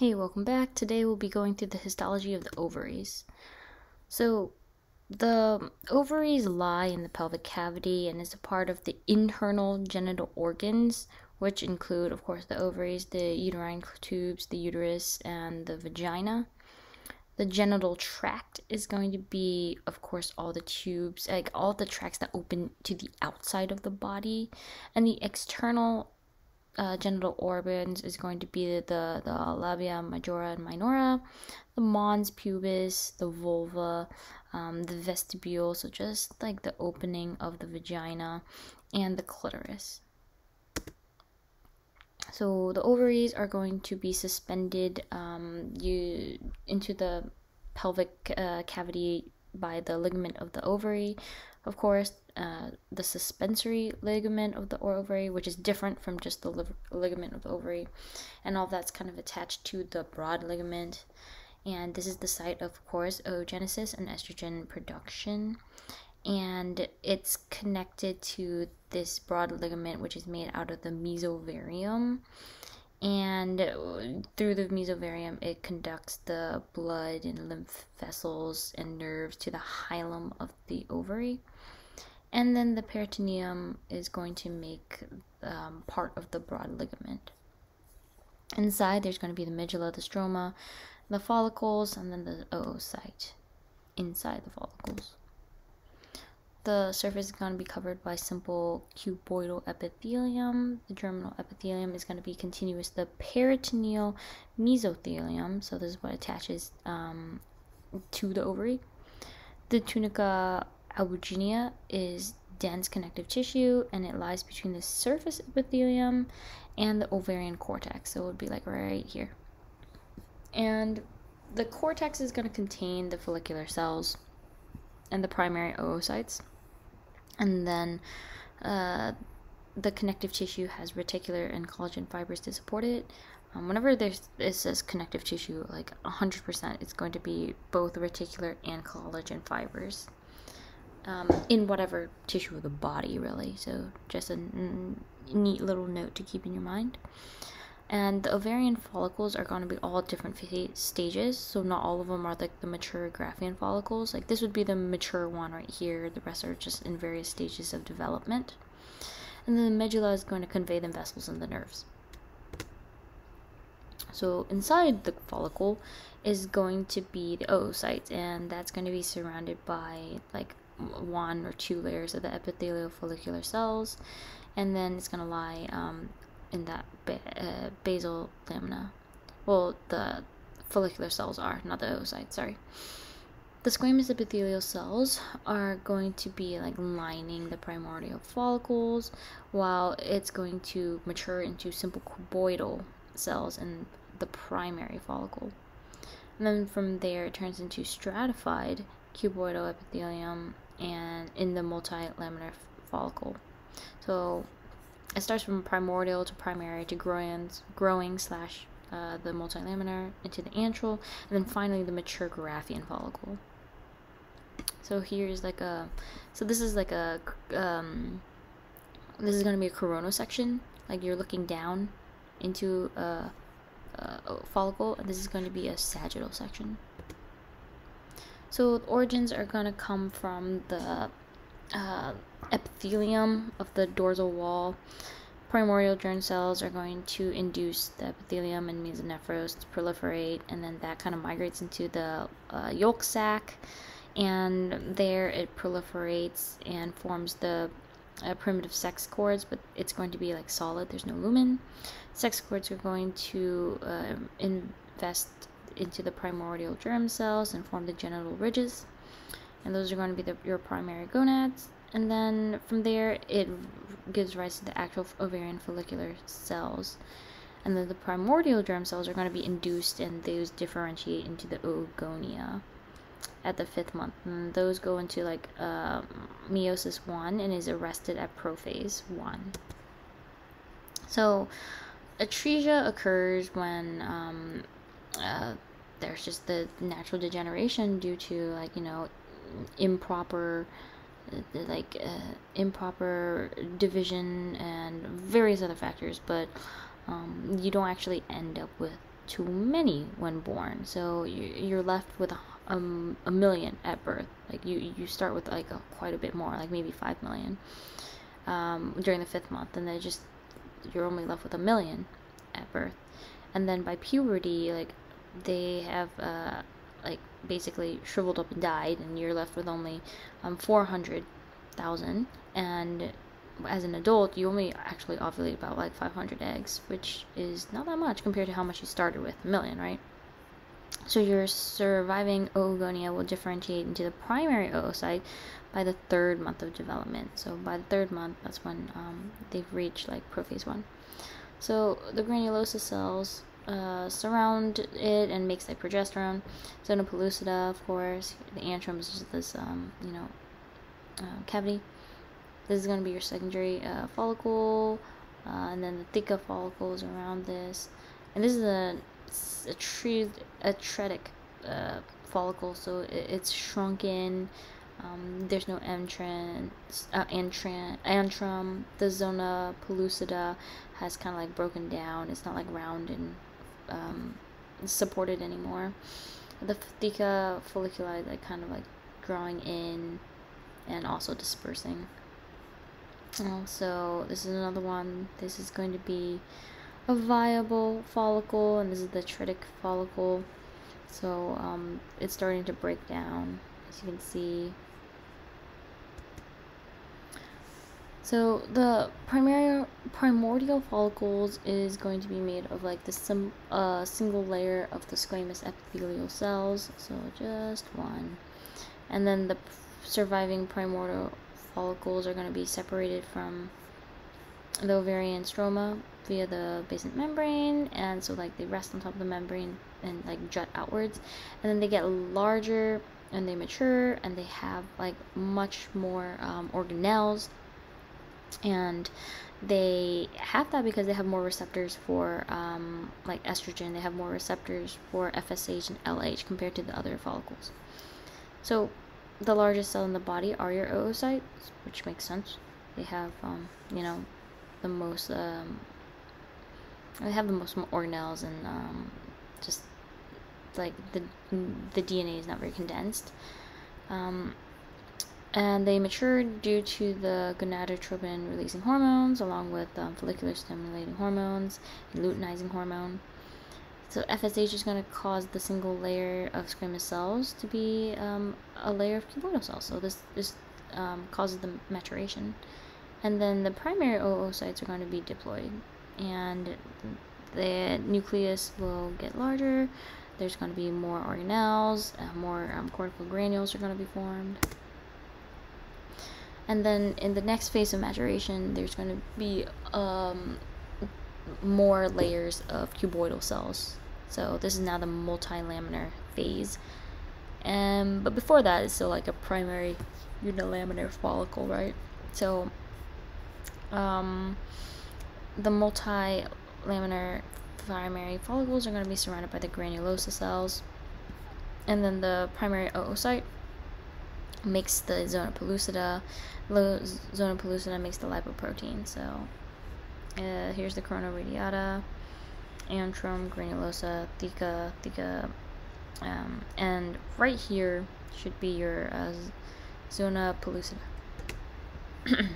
Hey, welcome back. Today we'll be going through the histology of the ovaries. So, the ovaries lie in the pelvic cavity and is a part of the internal genital organs, which include, of course, the ovaries, the uterine tubes, the uterus, and the vagina. The genital tract is going to be, of course, all the tubes, like all the tracts that open to the outside of the body, and the external uh, genital organs is going to be the, the labia majora and minora, the mons pubis, the vulva, um, the vestibule, so just like the opening of the vagina, and the clitoris. So the ovaries are going to be suspended um, you into the pelvic uh, cavity by the ligament of the ovary, of course, uh, the suspensory ligament of the ovary, which is different from just the ligament of the ovary, and all that's kind of attached to the broad ligament. And this is the site, of course, oogenesis and estrogen production. And it's connected to this broad ligament, which is made out of the mesovarium and through the mesovarium it conducts the blood and lymph vessels and nerves to the hilum of the ovary. And then the peritoneum is going to make um, part of the broad ligament. Inside there's going to be the medulla the stroma the follicles and then the oocyte inside the follicles the surface is going to be covered by simple cuboidal epithelium. The germinal epithelium is going to be continuous. The peritoneal mesothelium, so this is what attaches um, to the ovary. The tunica albuginea is dense connective tissue and it lies between the surface epithelium and the ovarian cortex. So it would be like right here. And the cortex is going to contain the follicular cells and the primary oocytes and then uh, the connective tissue has reticular and collagen fibers to support it. Um, whenever there's it says connective tissue, like 100%, it's going to be both reticular and collagen fibers um, in whatever tissue of the body, really. So just a neat little note to keep in your mind. And the ovarian follicles are going to be all different stages. So not all of them are like the mature Graafian follicles. Like this would be the mature one right here. The rest are just in various stages of development. And then the medulla is going to convey the vessels and the nerves. So inside the follicle is going to be the oocyte, and that's going to be surrounded by like one or two layers of the epithelial follicular cells, and then it's going to lie um, in that ba- uh, basal lamina. Well, the follicular cells are, not the oocytes, sorry. The squamous epithelial cells are going to be like lining the primordial follicles, while it's going to mature into simple cuboidal cells in the primary follicle. And then from there, it turns into stratified cuboidal epithelium and in the multilaminar follicle. So it starts from primordial to primary to growing, growing slash uh, the multilaminar into the antral, and then finally the mature Graafian follicle. So here's like a, so this is like a, um, this is going to be a coronal section, like you're looking down into a, a follicle, and this is going to be a sagittal section. So origins are going to come from the uh, epithelium of the dorsal wall. Primordial germ cells are going to induce the epithelium and mesonephros to proliferate, and then that kind of migrates into the uh, yolk sac, and there it proliferates and forms the uh, primitive sex cords, but it's going to be like solid, there's no lumen. Sex cords are going to uh, invest into the primordial germ cells and form the genital ridges and those are going to be the, your primary gonads. And then from there it gives rise to the actual ovarian follicular cells. And then the primordial germ cells are going to be induced and those differentiate into the oogonia at the fifth month. And those go into like uh, meiosis 1 and is arrested at prophase 1 so atresia occurs when um, uh, there's just the natural degeneration due to like you know improper like uh, improper division and various other factors but um, you don't actually end up with too many when born. So you're left with a, um, a million at birth. Like you, you start with like a, quite a bit more, like maybe five million um, during the fifth month, and then just you're only left with a million at birth. And then by puberty, like they have uh, like basically shriveled up and died, and you're left with only um, 400,000. And as an adult, you only actually ovulate about like 500 eggs, which is not that much compared to how much you started with, a million, right? So your surviving oogonia will differentiate into the primary oocyte by the third month of development. So by the third month, that's when um, they've reached like prophase one. So the granulosa cells uh, surround it and makes like progesterone. Zona pellucida, of course. The antrum is just this, um, you know, uh, cavity. This is going to be your secondary uh, follicle, uh, and then the theca follicles around this. And this is a a tree atretic uh, follicle, so it, it's shrunken. Um, there's no entrance, uh, antrum. The zona pellucida has kind of like broken down. It's not like round and um, supported anymore. The theca folliculi like kind of like growing in and also dispersing. Uh, so this is another one. This is going to be a viable follicle, and this is the tritic follicle. So um, it's starting to break down, as you can see. So the primary primordial follicles is going to be made of like the sim, uh, single layer of the squamous epithelial cells, so just one. And then the surviving primordial follicles are going to be separated from the ovarian stroma via the basement membrane and so like they rest on top of the membrane and like jut outwards and then they get larger and they mature and they have like much more um, organelles and they have that because they have more receptors for um, like estrogen. They have more receptors for fsh and lh compared to the other follicles. So the largest cell in the body are your oocytes which makes sense. They have um, you know the most um, they have the most organelles and um, just like the the DNA is not very condensed. Um, and they mature due to the gonadotropin releasing hormones along with um, follicular stimulating hormones and luteinizing hormone. So FSH is going to cause the single layer of squamous cells to be um, a layer of cuboidal cells. So this this um, causes the maturation, and then the primary oocytes are going to be diploid, and the nucleus will get larger. There's going to be more organelles, uh, more um, cortical granules are going to be formed. And then in the next phase of maturation, there's going to be um, more layers of cuboidal cells. So this is now the multilaminar phase. Um, but before that, it's still like a primary unilaminar follicle, right? So um, the multilaminar primary follicles are going to be surrounded by the granulosa cells. And then the primary oocyte makes the zona pellucida. Zona pellucida makes the lipoprotein. So uh, here's the corona radiata, antrum, granulosa, theca, theca, um, and right here should be your uh, zona pellucida.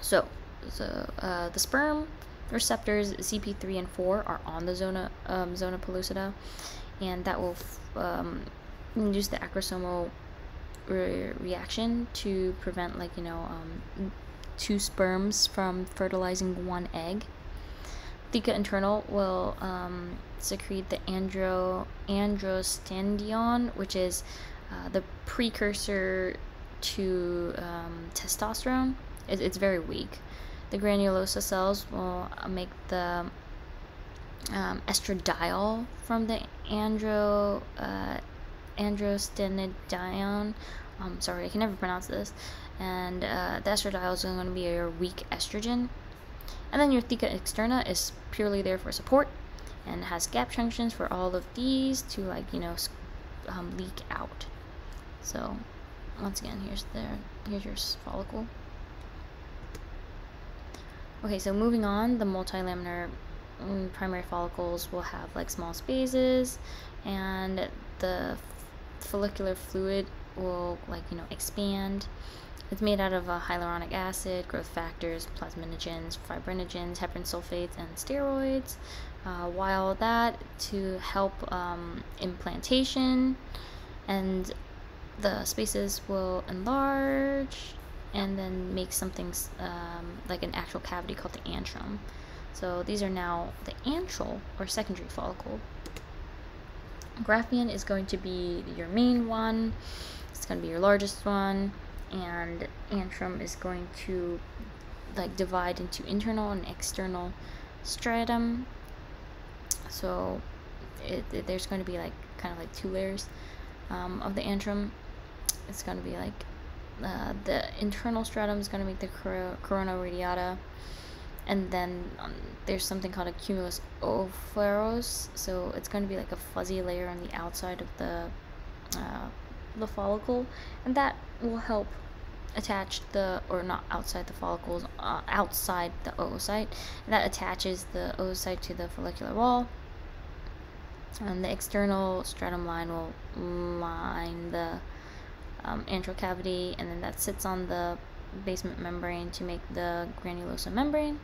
so, so uh, the sperm receptors ZP3 and 4 are on the zona um, zona pellucida, and that will um, induce the acrosomal re reaction to prevent like you know um, two sperms from fertilizing one egg. Theca internal will um, secrete the andro androstenedione, which is uh, the precursor to um, testosterone. It, it's very weak. The granulosa cells will make the um, estradiol from the andro uh, androstenedione. Um, sorry, I can never pronounce this. And uh, the estradiol is going to be your weak estrogen. And then your theca externa is purely there for support and has gap junctions for all of these to like you know um, leak out. So once again, here's the here's your follicle. Okay, so moving on, the multilaminar mm, primary follicles will have like small spaces, and the follicular fluid will like you know expand. It's made out of uh, hyaluronic acid, growth factors, plasminogens, fibrinogens, heparin sulfates, and steroids. Uh, while that to help um, implantation, and the spaces will enlarge and then make something um, like an actual cavity called the antrum. So these are now the antral or secondary follicle. Graafian is going to be your main one. It's going to be your largest one, and antrum is going to like divide into internal and external stratum. So it, it, there's going to be like kind of like two layers um, of the antrum. It's going to be like uh, the internal stratum is going to make the corona radiata and then um, there's something called a cumulus oophorus so it's going to be like a fuzzy layer on the outside of the uh, the follicle. And that will help attach the or not outside the follicles uh, outside the oocyte. And that attaches the oocyte to the follicular wall. And the external stratum line will line the um, antral cavity. And then that sits on the basement membrane to make the granulosa membrane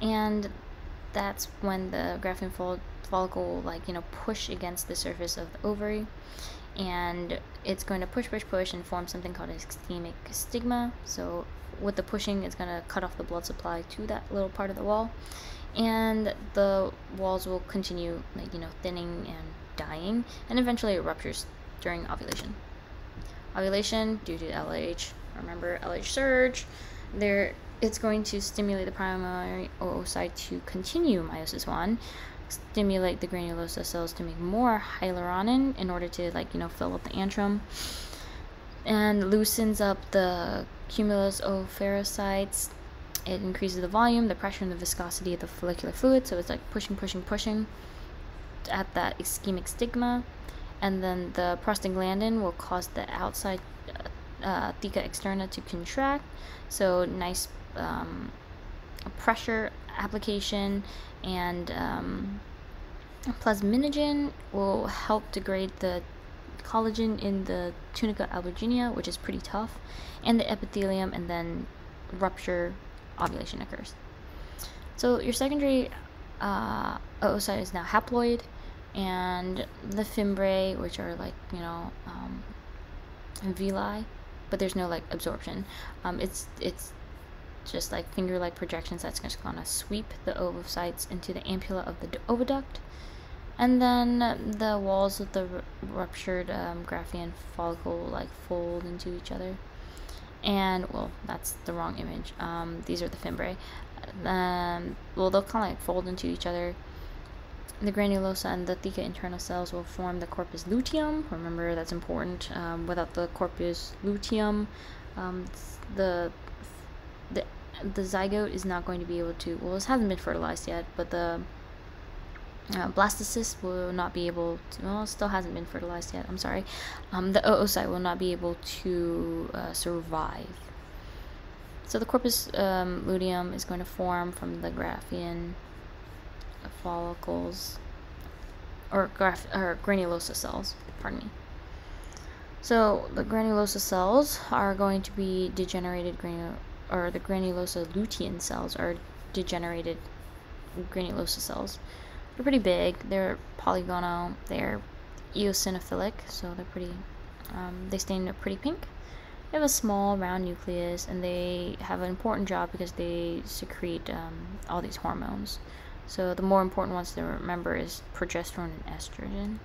and that's when the Graafian follicle will like you know push against the surface of the ovary. And it's going to push push push and form something called a ischemic stigma. So with the pushing it's going to cut off the blood supply to that little part of the wall. And the walls will continue like you know thinning and dying. And eventually it ruptures during ovulation. Ovulation due to LH remember LH surge? There it's going to stimulate the primary oocyte to continue meiosis 1 stimulate the granulosa cells to make more hyaluronin in order to like you know fill up the antrum and loosens up the cumulus ompharocytes it increases the volume the pressure and the viscosity of the follicular fluid so it's like pushing pushing pushing at that ischemic stigma and then the prostaglandin will cause the outside uh, theca externa to contract. So nice um, pressure application and um, plasminogen will help degrade the collagen in the tunica albuginea, which is pretty tough, and the epithelium, and then rupture ovulation occurs. So your secondary uh, oocyte is now haploid, and the fimbriae, which are like you know um, villi, but there's no like absorption. Um, it's it's just like finger-like projections that's just gonna sweep the ovocytes into the ampulla of the oviduct. And then the walls of the ruptured um, Graafian follicle like fold into each other. And well that's the wrong image. Um, these are the fimbriae um, well they'll kind of like fold into each other. The granulosa and the theca internal cells will form the corpus luteum. Remember that's important. Um, without the corpus luteum um, the the the zygote is not going to be able to well this hasn't been fertilized yet but the uh, blastocyst will not be able to well still hasn't been fertilized yet i'm sorry. Um, the oocyte will not be able to uh, survive. So the corpus um, luteum is going to form from the graafian follicles or, graph, or granulosa cells pardon me. So the granulosa cells are going to be degenerated granul or the granulosa lutein cells are degenerated granulosa cells. They're pretty big. They're polygonal. They're eosinophilic, so they're pretty. Um, they stain a pretty pink. They have a small round nucleus, and they have an important job because they secrete um, all these hormones. So the more important ones to remember is progesterone and estrogen.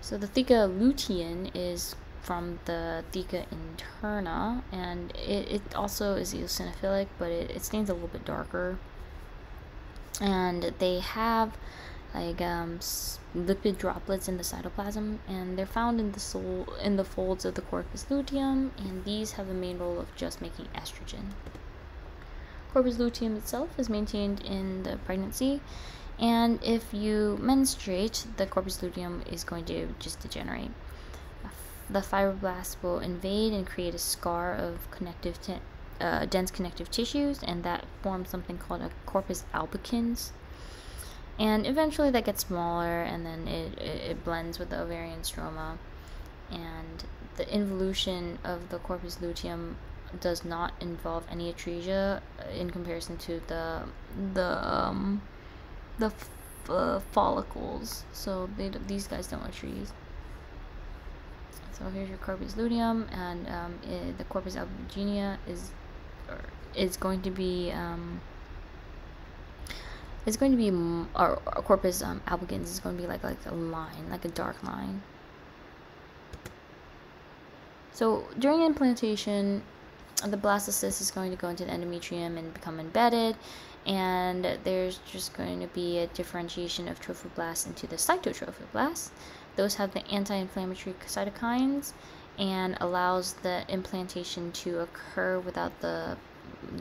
So the theca lutein is from the theca interna, and it, it also is eosinophilic, but it, it stains a little bit darker. And they have like um, lipid droplets in the cytoplasm, and they're found in the soul in the folds of the corpus luteum, and these have the main role of just making estrogen. Corpus luteum itself is maintained in the pregnancy, and if you menstruate, the corpus luteum is going to just degenerate the fibroblasts will invade and create a scar of connective uh, dense connective tissues, and that forms something called a corpus albicans. And eventually that gets smaller, and then it, it, it blends with the ovarian stroma. And the involution of the corpus luteum does not involve any atresia uh, in comparison to the the um, the uh, follicles. So they, these guys don't atresia. So here's your corpus luteum, and um, it, the corpus albigenia is is going to be um, it's going to be our, corpus um, albicans is going to be like like a line, like a dark line. So during implantation, the blastocyst is going to go into the endometrium and become embedded, and there's just going to be a differentiation of trophoblasts into the cytotrophoblasts. Those have the anti-inflammatory cytokines and allows the implantation to occur without the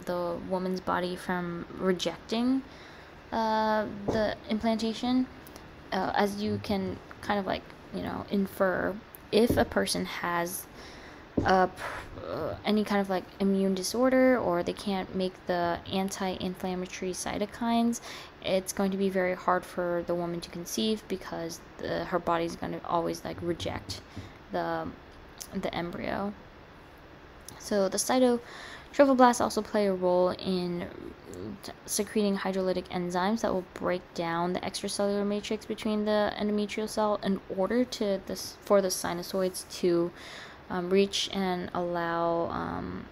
the woman's body from rejecting uh, the implantation. Uh, as you can kind of like you know infer, if a person has uh, any kind of like immune disorder or they can't make the anti-inflammatory cytokines it's going to be very hard for the woman to conceive because the, her body's going to always like reject the the embryo. So the cytotrophoblasts also play a role in secreting hydrolytic enzymes that will break down the extracellular matrix between the endometrial cell in order to this for the sinusoids to um, reach and allow um,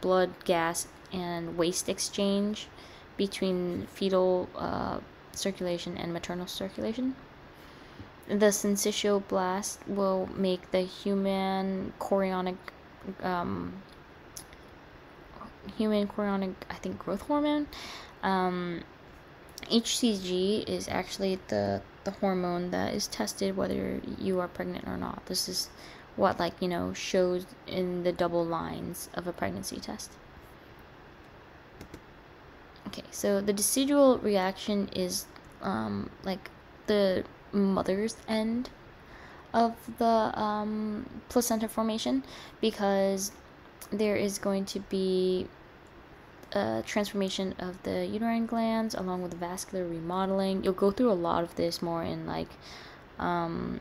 blood, gas, and waste exchange between fetal uh, circulation and maternal circulation. The syncytioblast will make the human chorionic, um, human chorionic, I think, growth hormone. Um, HCG is actually the the hormone that is tested whether you are pregnant or not. This is what like you know shows in the double lines of a pregnancy test okay so the decidual reaction is um, like the mother's end of the um, placenta formation because there is going to be a transformation of the uterine glands along with vascular remodeling. You'll go through a lot of this more in like um,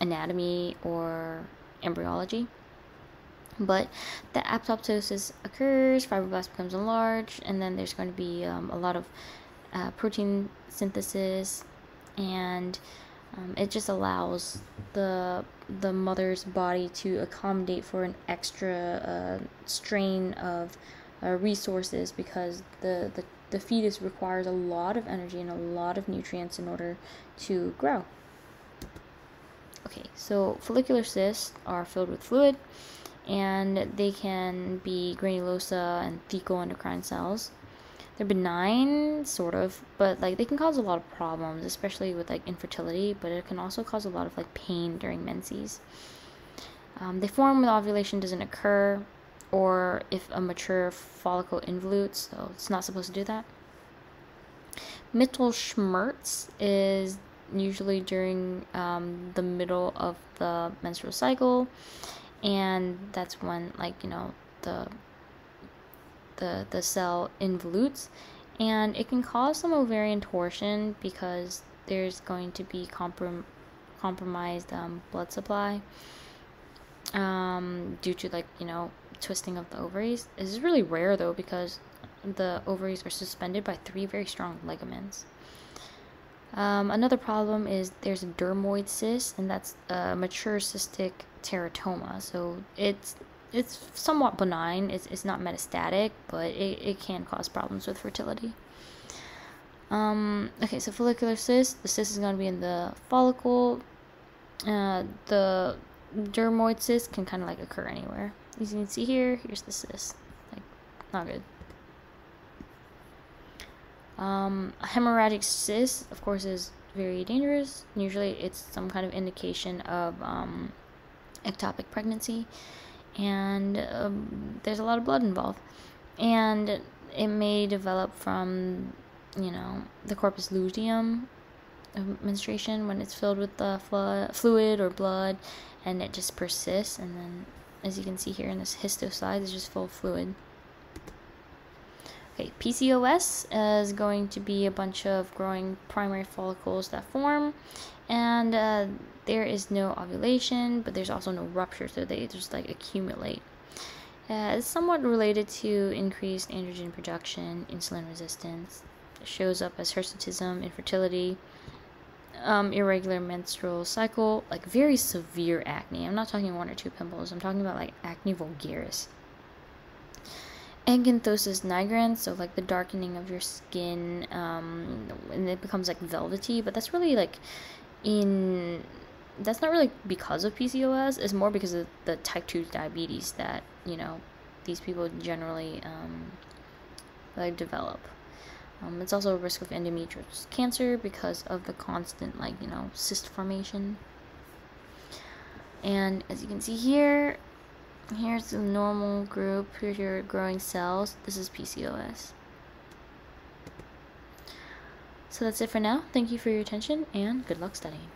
anatomy or embryology. But the apoptosis occurs, fibroblast becomes enlarged, and then there's going to be um, a lot of uh, protein synthesis, and um, it just allows the the mother's body to accommodate for an extra uh, strain of uh, resources because the, the the fetus requires a lot of energy and a lot of nutrients in order to grow. Okay, so follicular cysts are filled with fluid and they can be granulosa and thecal endocrine cells. They're benign, sort of, but like they can cause a lot of problems, especially with like infertility, but it can also cause a lot of like pain during menses. Um, they form when ovulation doesn't occur or if a mature follicle involutes, so it's not supposed to do that. Mittelschmerz is usually during um, the middle of the menstrual cycle. And that's when like you know the the the cell involutes. And it can cause some ovarian torsion because there's going to be comprom- compromised um, blood supply um, due to like you know twisting of the ovaries. This is really rare though because the ovaries are suspended by three very strong ligaments um, another problem is there's a dermoid cyst, and that's a mature cystic teratoma. So it's it's somewhat benign. It's, it's not metastatic, but it, it can cause problems with fertility. Um, okay, so follicular cyst. The cyst is going to be in the follicle. Uh, the dermoid cyst can kind of like occur anywhere. As you can see here, here's the cyst. Like, not good. Um, hemorrhagic cyst, of course, is very dangerous. Usually, it's some kind of indication of um, ectopic pregnancy, and um, there's a lot of blood involved. And it may develop from, you know, the corpus luteum of menstruation when it's filled with the flu- fluid or blood, and it just persists. And then, as you can see here in this histo slide, it's just full of fluid. Okay, PCOS is going to be a bunch of growing primary follicles that form, and uh, there is no ovulation, but there's also no rupture, so they just like accumulate. Uh, it's somewhat related to increased androgen production, insulin resistance. It shows up as hirsutism, infertility, um, irregular menstrual cycle, like very severe acne. I'm not talking one or two pimples. I'm talking about like acne vulgaris. Acanthosis nigrans, so like the darkening of your skin, um, and it becomes like velvety. But that's really like in that's not really because of PCOS. It's more because of the type two diabetes that you know these people generally um, like develop. Um, it's also a risk of endometrial cancer because of the constant, like, you know, cyst formation. And as you can see here, here's the normal group. Here's your growing cells. This is PCOS. So that's it for now. Thank you for your attention and good luck studying.